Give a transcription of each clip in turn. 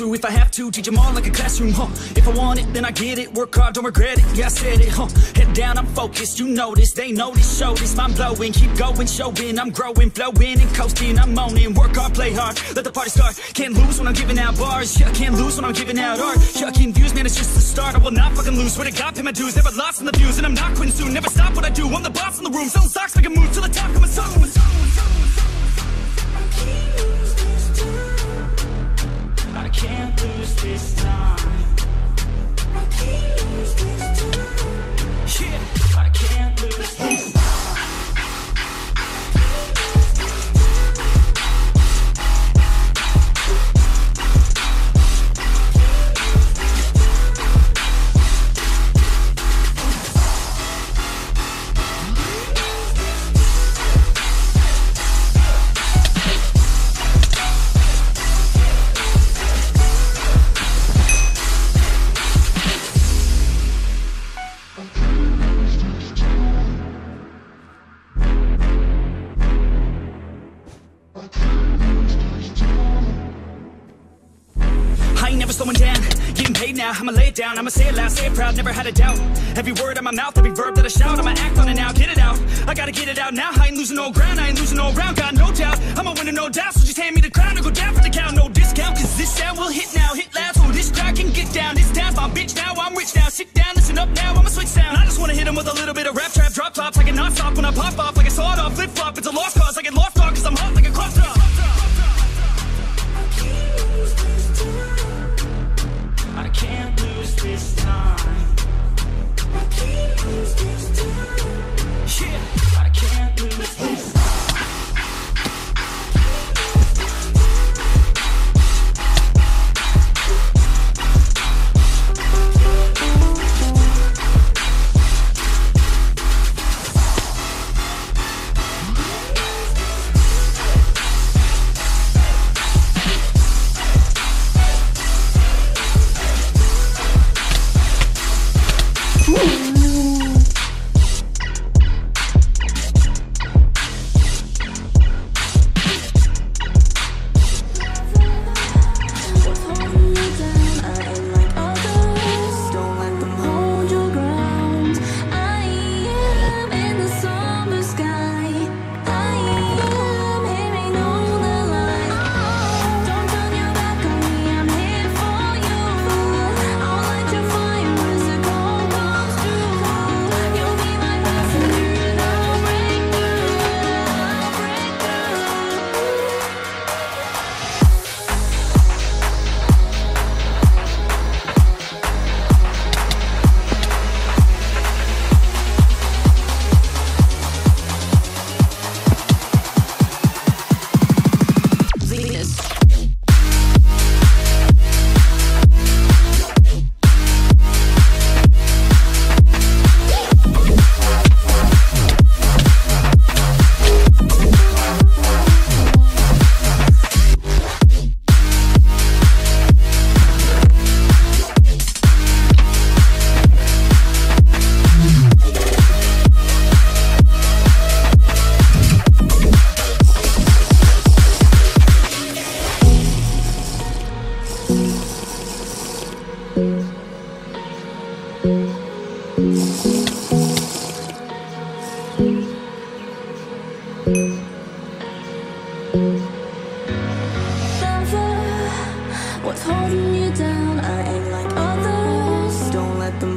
if I have to Teach them all like a classroom, huh? If I want it, then I get it. Work hard, don't regret it, yeah I said it, huh? Head down, I'm focused, you this They this, show this, mind blowing. Keep going, showing, I'm growing Flowing and coasting, I'm owning Work hard, play hard, let the party start. Can't lose when I'm giving out bars. Yeah, can't lose when I'm giving out art. Chucking views, man, it's just the start. I will not fucking lose, swear to God, pay my dues. Never lost in the views, and I'm not quitting soon. Never stop what I do, I'm the boss in the room. Selling stocks, make a move to the top, coming soon I can't lose this time. Yeah, I can't lose this time. I ain't never slowing down, getting paid now, I'ma lay it down, I'ma say it loud, say it proud, never had a doubt. Every word out my mouth, every verb that I shout, I'ma act on it now, get it out. I gotta get it out now, I ain't losing no ground, I ain't losing no round, got no doubt. I'm a winner, no doubt, so just hand me the crown and go down for the count, no discount, cause this sound will hit now, hit loud, so this crowd can get down. This town's my bitch now, I'm rich now, sit down, listen up now, I'ma switch sound. I just wanna hit 'em with a little bit of rap trap, drop tops, I can not stop when I pop off, like a sawed off, flip flop, it's a lost cause, I get lost cause I'm hot like a crop top. What's holding you down? I ain't like others. Don't let them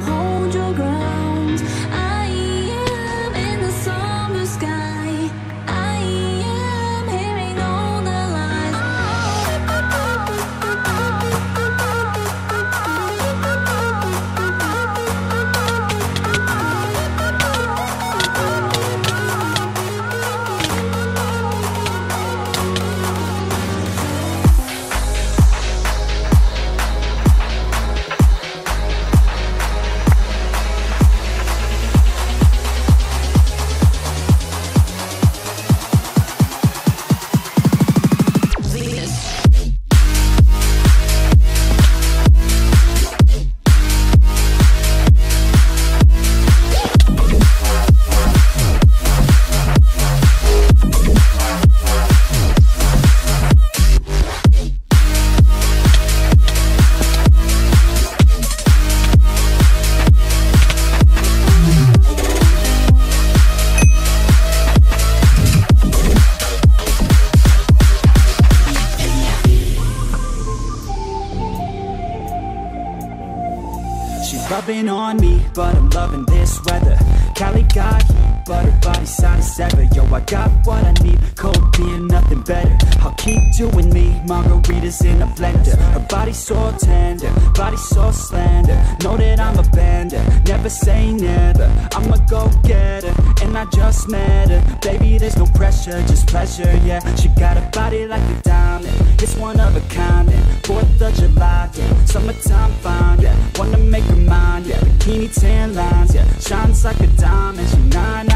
but I'm loving this weather. Cali got but hot as ever. Yo, I got what I need, cold beer, nothing better. I'll keep doing me, margaritas in a blender. Her body's so tender, body so slender. Know that I'm a bender, never say never. I'm a go-getter, and I just met her. Baby, there's no pressure, just pleasure, yeah. She got a body like a diamond, it's one of a kind. And Fourth of July, yeah, summertime fine, yeah. Wanna make her mine, yeah. Bikini tan lines, yeah. Shines like a diamond, she nine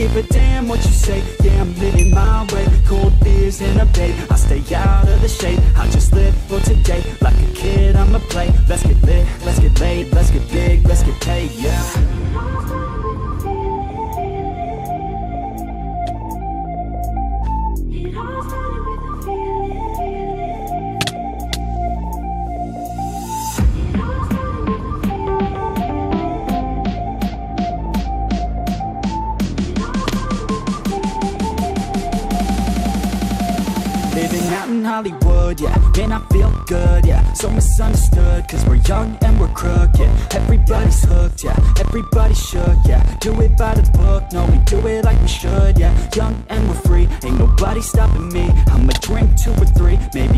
give a damn what you say, yeah I'm living my way. Cold beers in a bay, I stay out of the shade. I just live for today, like a kid I'ma play. Let's get lit, let's get laid, let's get big, let's get paid, yeah Yeah, man, I feel good, yeah. So misunderstood, cause we're young and we're crooked. Everybody's hooked, yeah, everybody shook, yeah. Do it by the book, no, we do it like we should, yeah. Young and we're free, ain't nobody stopping me. I'ma drink two or three, maybe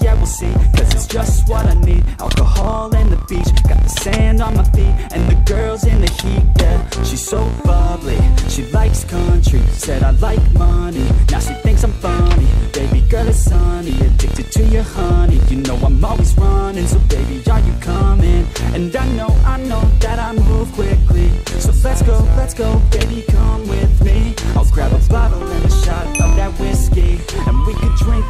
yeah, we'll see. Cause it's just what I need, alcohol and the beach. Got the sand on my feet, and the girls in the heat, yeah. She's so bubbly, she likes country. Said I like money, now she thinks I'm funny. Baby girl, it's sunny, addicted to your honey. You know I'm always running, so baby, are you coming? And I know, I know that I move quickly. So let's go, let's go, baby, come with me. I'll grab a bottle and a shot of that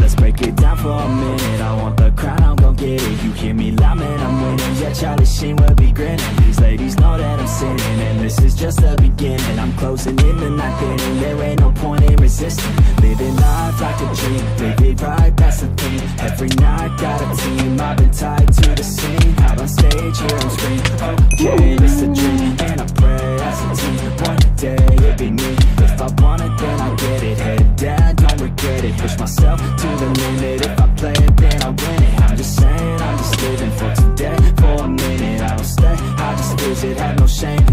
Let's break it down for a minute. I want the crown, I'm gon' get it. You hear me loud, man, I'm winning. Yeah, Charlie Sheen will be grinning. These ladies know that I'm sinning And this is just the beginning. I'm closing in the night inning There ain't no point in resisting. Living life like a dream Live it right, that's the thing. Every night, got a team. I've been tied to the scene. Out on stage, here on screen. Okay, it's a dream And I pray one day it'd be me If I want it then I get it Head down, don't regret it Push myself to the limit If I play it then I win it I'm just saying, I'm just living for today For a minute, I don't stay I just visit, have no shame.